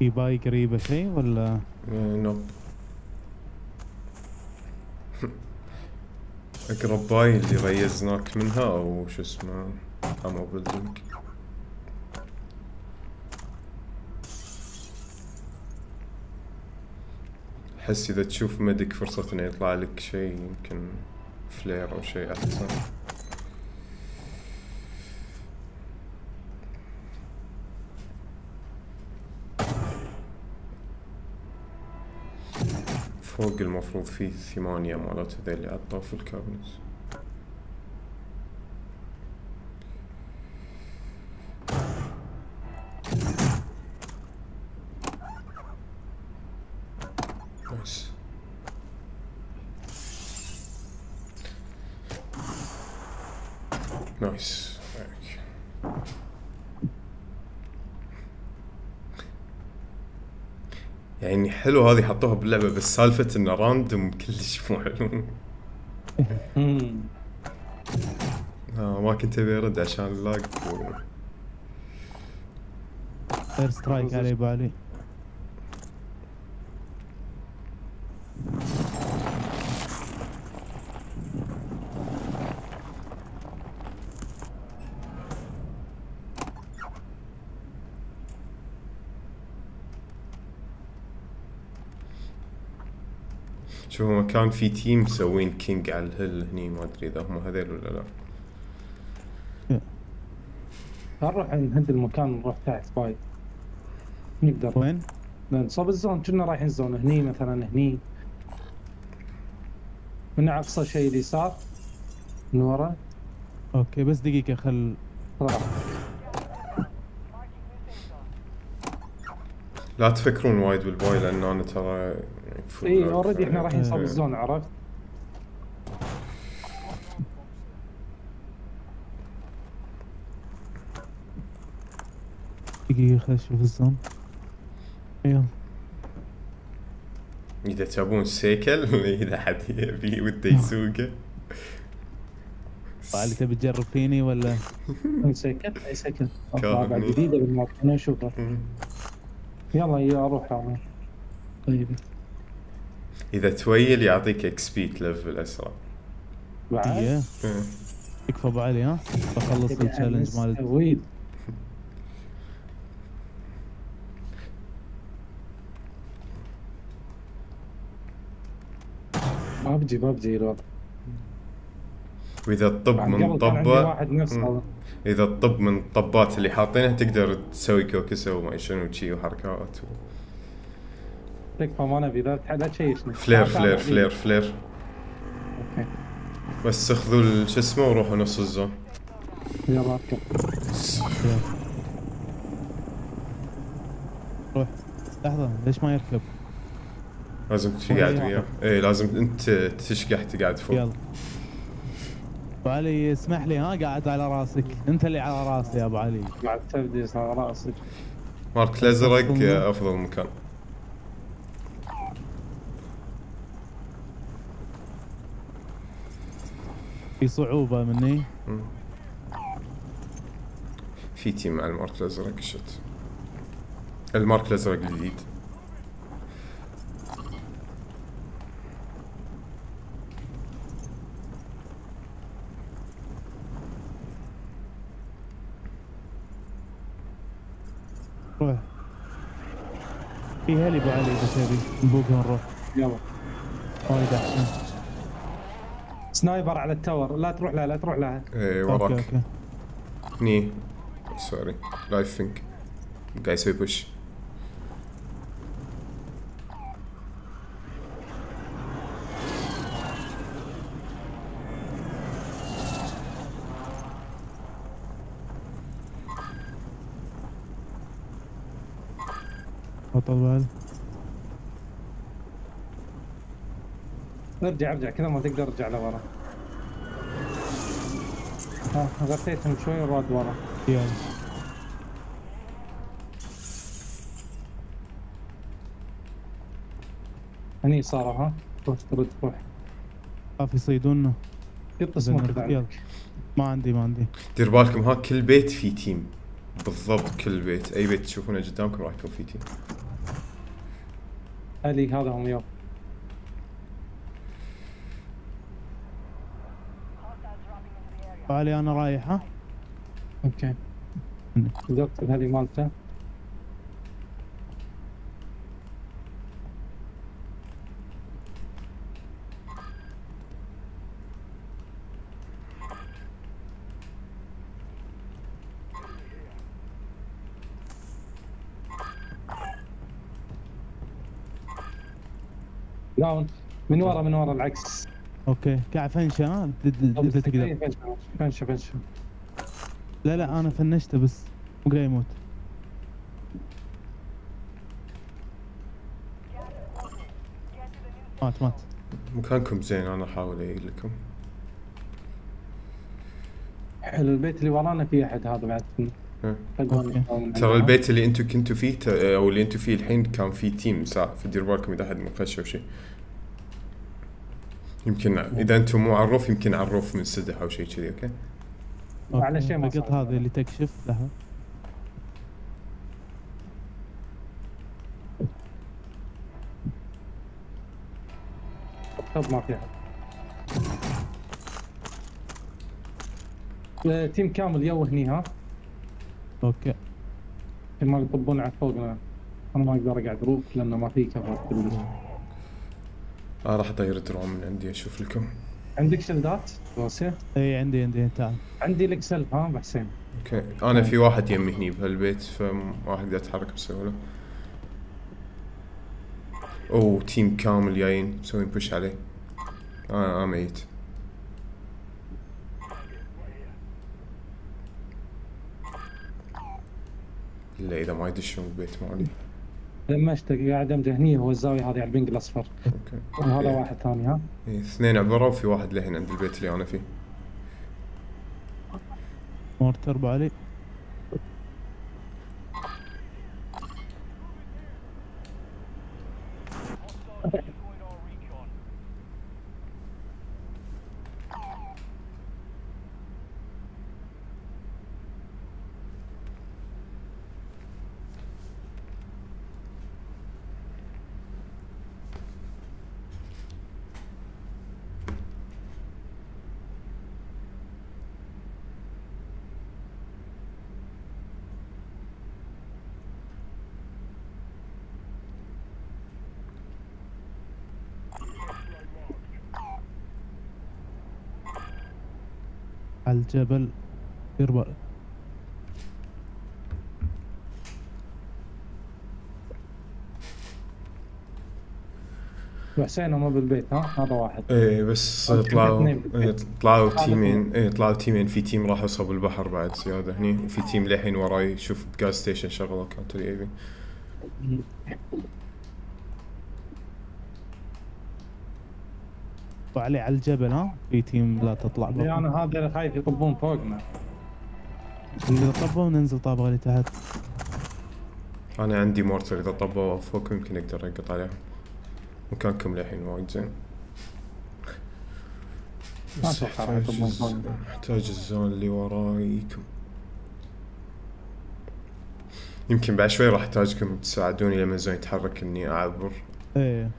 في buy قريبة شيء ولا؟ آه، nope أقرب buy اللي ريزناك منها أو شو اسمه ammo building أحس إذا تشوف مدك فرصة إنه يطلع لك شيء يمكن flare أو شيء أحسن. فوق المفروض في ثمانية مالت هذيل اللي عطوا في ال cabinet nice nice. يعني حلو هذه حطوها باللعبة بس سالفة إنه random كلش مو حلو. آه ما كنت أبي أرد عشان ال lag air strike علي أبو علي شوف هو كان في team مسوين camping على ال hill هني ما أدري إذا هم هذيل ولا لا. نروح نهد المكان نروح تحت buy نقدر. وين؟ لأن صوب ال zone كنا رايحين zone هني مثلا هني. من أقصى شيء اليسار من ورا. okay بس دقيقة خل راح. لا تفكرون وايد بال buy لأن أنا ترى اي. already إحنا رايحين صوب إيه. ال zone عرفت؟ دقيقة خل أشوف ال zone. يلا. إذا تبون سيكل إذا حد يبي وده يسوقه. ابو علي تبي تجرب فيني ولا؟ أي سكت أي. بعد جديدة بال map خلينا نشوفها يلا يا أروح أنا طيب. إذا تويل يعطيك XP تلفل أسرع. إيه. يكفى ابو علي ها؟ بخلص تبي ال challenge مال أسوي. ما بجي ما بجي الوضع. وإذا الطب من طبة إذا الطب من الطبات اللي حاطينها تقدر تسوي كوكسة وما شنو شي وحركات و... تكفى ما نبي لا لا تشيشني. فلير تعال فلير تعال فلير فلير. أوكي. بس خذوا ال- شو اسمه وروحوا نص الزون. يلا اركب. روح. لحظة ليش ما يركب؟ لازم تقعد وياه؟ اي لازم أنت تشقح تقعد فوق. يلا. أبو علي اسمح لي ها قاعد على راسك. أنت اللي على راسي يا أبو علي. مع التبدي على راسي مارك الازرق أفضل مكان. في صعوبة مني. في تيم مع المارك الازرق شت. ال mark الازرق الجديد روح في heli أبو علي إذا تبي. نبوق نروح يلا. وايد أحسن. sniper على ال tower. لا تروح لها لا تروح لها. اي okay وراك. okay. هني sorry. live ping قاعد يسوي push بطل ابو علي ارجع ارجع كذا ما تقدر ترجع لورا. ها غطيتهم شوي وراد ورا. يلا. هني صار ها؟ روح ترد روح. خاف يصيدونا. قط اسمه كذا يلا. ما عندي ما عندي. دير بالكم ها كل بيت فيه team. بالضبط كل بيت. أي بيت تشوفونه قدامكم راح يكون فيه team. علي هذا هم يوم علي أنا رايح ها؟ أوكي. قدرت الهلي مالته؟ داون من ورا من ورا العكس. okay. قاعد فنشة ها؟ تقدر فنشة فنشة لا لا أنا فنشتة بس مو قاعد يموت. مات مات. مكانكم زين أنا أحاول أجي لكم. حلو البيت اللي ورانا في أحد هذا بعد. ترى البيت اللي أنتم كنتوا فيه ت- أو اللي أنتم فيه الحين كان فيه team ساعة فدير بالكم إذا حد مخش أو شيء. يمكن إذا أنتم مو ع roof يمكن ع roof من سدح أو شيء كذي okay؟ على okay. شيء ما صار. هذه اللي تكشف لها طب ما في احد آه، team كامل يو هني ها؟ أوكي. ما يطبون على فوقنا أنا ما أقدر أقعد roof لأنه ما في cover. أنا راح أطير درون من عندي أشوف لكم. عندك shield ات؟ روسيا إي عندي عندي تعال عندي لك سلف ها بحسين. okay. أنا في واحد يمي هني بهالبيت فما راح أقدر اتحرك بسهولة. أوه team كامل جايين مسوين push عليه. أنا أنا ميت. إلا إذا ما يدشون البيت مالي. دمجته قاعد امجه هني هو الزاوية هذه على ال ping الأصفر. okay. وهذا إيه. واحد ثاني ها؟ إيه، اثنين عبروا وفي واحد لهن عند البيت اللي أنا فيه. mortar ابو علي. على الجبل بالك وحسين هم بالبيت ها؟ هذا واحد. إيه بس طلعوا. إيه طلعوا تيمين إيه طلعوا تيمين. في team راح يصب البحر بعد زيادة هني وفي team للحين وراي شوف gas station شغله counter UAV ابو علي على الجبل ها؟ في team لا تطلع برا. أنا هذا اللي خايف يطبون فوقنا. اللي طبوا وننزل طابغة اللي تحت أنا عندي mortar إذا طبوا فوق يمكن أقدر أقط عليهم. مكانكم للحين وايد زين. ما بس. أحتاج ال zone اللي ورايكم. يمكن بعد شوي راح أحتاجكم تساعدوني لما ال zone يتحرك إني أعبر. إيه.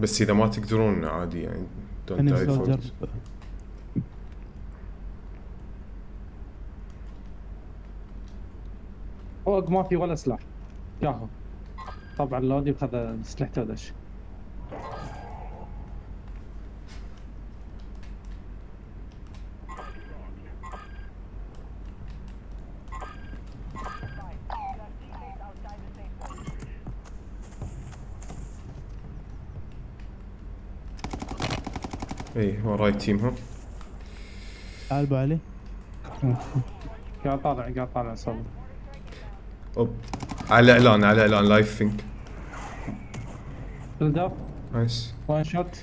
بس إذا ما تقدرون عادي يعني جرب it. فوق ما في ولا سلاح. ياهو. طبعا لودي خذ سلاحته دش إيه وراي تيم ها؟ تعال ابو علي قاعد طالع قاعد طالع صوب أوب. على اعلان على اعلان لايف فينك بيلد اب نايس وان شوت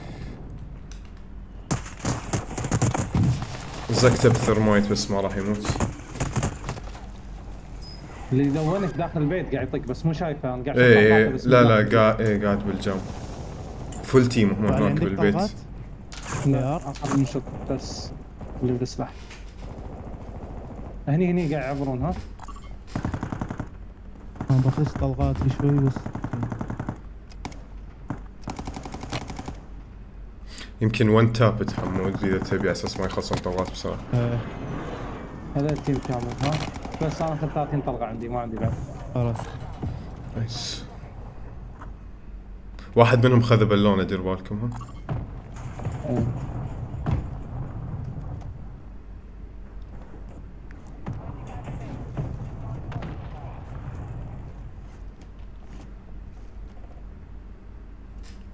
زكته بثرمايت بس ما راح يموت. اللي يدونك داخل البيت قاعد يطق بس مو شايفه أنا قاعد إيه إيه، لا لا. قاعد إيه قاعد بالجام فول تيم هم هناك بالبيت. طاقات؟ من شوت بس اللي بالسلاح هني هني قاعد يعبرون ها؟ أنا بطش طلقاتي شوي بس. يمكن ون تاب حمود اذا تبي على أساس ما يخلصون طلقات بسرعة. آه هذا التيم كامل ها؟ بس أنا اخذ 30 طلقة عندي ما عندي بعد. خلاص. nice. واحد منهم خذ بالونه دير بالكم ها.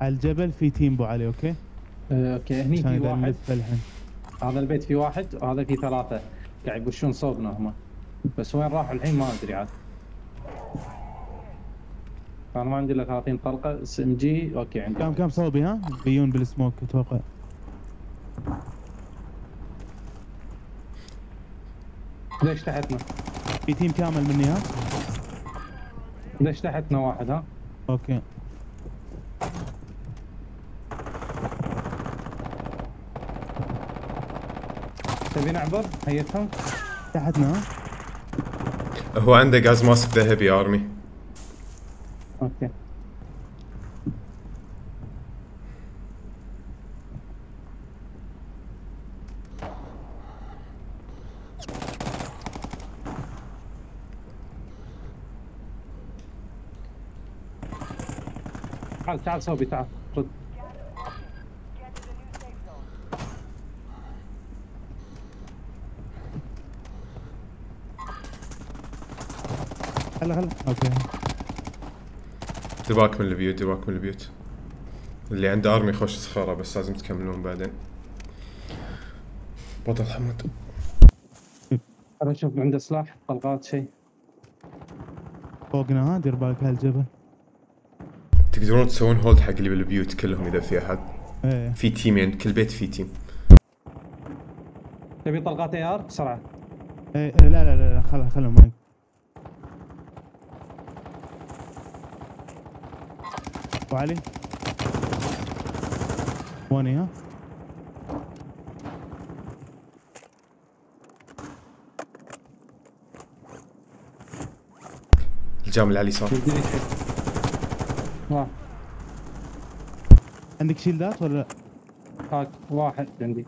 على الجبل في team بو علي okay؟ آه، okay. هني في واحد. الحين. هذا البيت فيه واحد وهذا فيه ثلاثة. قاعد يبشون صوبنا هم. بس وين راحوا الحين ما أدري عاد. أنا ما عندي إلا 30 طلقة. SMG okay عندي. كم كم صوبي ها؟ بيون بالسموك أتوقع. ليش تحتنا؟ في team كامل مني ها ليش تحتنا واحد ها؟ okay تبي نعبر؟ هيتهم؟ تحتنا ها هو عنده غاز ماسك ذهبي آرمي أوكي تعال تعال صوبي تعال رد هلا هلا. okay. دير بالك من البيوت دير بالك من البيوت. اللي عنده أرمي خوش صخرة بس لازم تكملون بعدين. بطل حمود أنا أشوف عنده سلاح طلقات شيء فوقنا ها دير بالك هالجبل تقدرون تسوون hold حق اللي بالبيوت كلهم إذا في أحد. إيه. في تيمين كل بيت في team تبي طلقات AR؟ بسرعة. إيه لا لا لا لا خل خلهم معي. وعلي واني ها؟ الجام اللي على اليسار واحد عندك شيلدات ولا لا؟ هاك واحد عندي.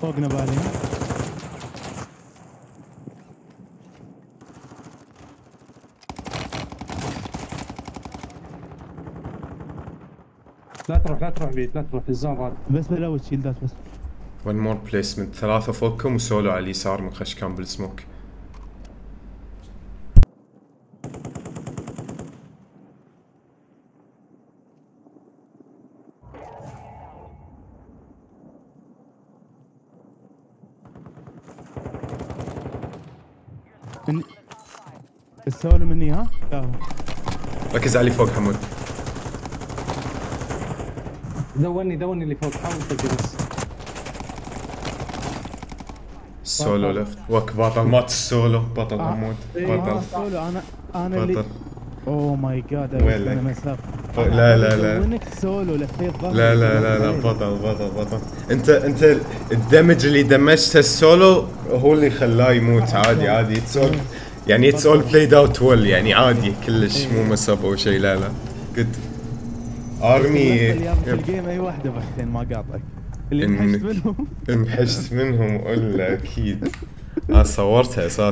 فوقنا بالي. لا تروح لا تروح بيت لا تروح الزون راد بس بلوت شيلدات بس. ون مور بليسمنت ثلاثة فوقكم وسولو على اليسار من خشكان بالسموك. من السولو مني ها؟ شافوا ركز علي فوق حمود. دوني دوني اللي فوق حاول تجي بس سولو لفت وك بطل مات السولو بطل آه بطل السولو أنا أنا اللي اوه ماي جاد لا لا لا وينك سولو لفيت ظهري لا لا لا لا بطل بطل بطل انت انت الدمج اللي دمجته السولو هو اللي خلاه يموت عادي عادي اتس اول يعني اتس اول بلايد اوت ويل يعني عادي كلش مو مسب أو شيء لا لا جود ارمي في الجيم اي واحدة بحثين ما قاطعك اللي انحشت منهم. انحشت منهم ولا أكيد. أنا صورتها أساسا